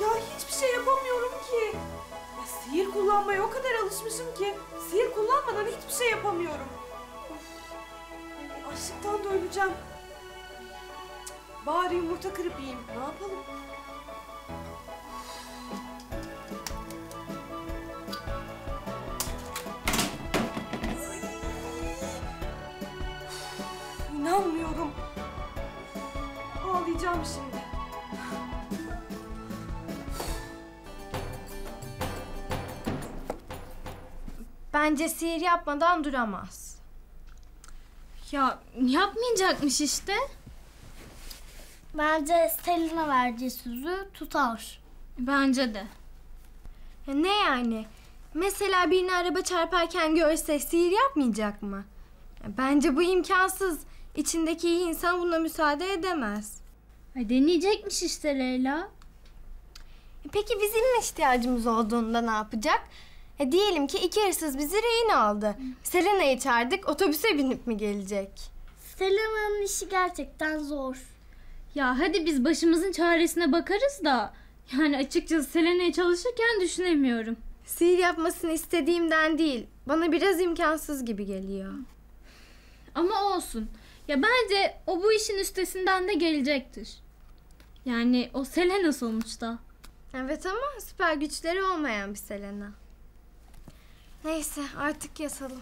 Ya hiçbir şey yapamıyorum ki. Ya sihir kullanmaya o kadar alışmışım ki sihir kullanmadan hiçbir şey yapamıyorum. Of. Açlıktan da öleceğim. Bari yumurta kırıp yiyeyim. Ne yapalım? İnanmıyorum. Ağlayacağım şimdi. Bence sihir yapmadan duramaz. Ya yapmayacakmış işte. Bence Selena verdiği sözü tutar. Bence de. Ya ne yani? Mesela birini araba çarparken görse sihir yapmayacak mı? Ya bence bu imkansız. İçindeki iyi insan buna müsaade edemez. Ay deneyecekmiş işte Leyla. E Peki bizim ihtiyacımız olduğunda ne yapacak? E diyelim ki iki hırsız bizi rehin aldı. Selena'yı çağırdık, otobüse binip mi gelecek? Selena'nın işi gerçekten zor. Ya hadi biz başımızın çaresine bakarız da. Yani açıkçası Selena'ya çalışırken düşünemiyorum. Sihir yapmasını istediğimden değil, bana biraz imkansız gibi geliyor. Ama olsun. Ya bence o bu işin üstesinden de gelecektir. Yani o Selena sonuçta. Evet ama süper güçleri olmayan bir Selena. Neyse artık yasalım.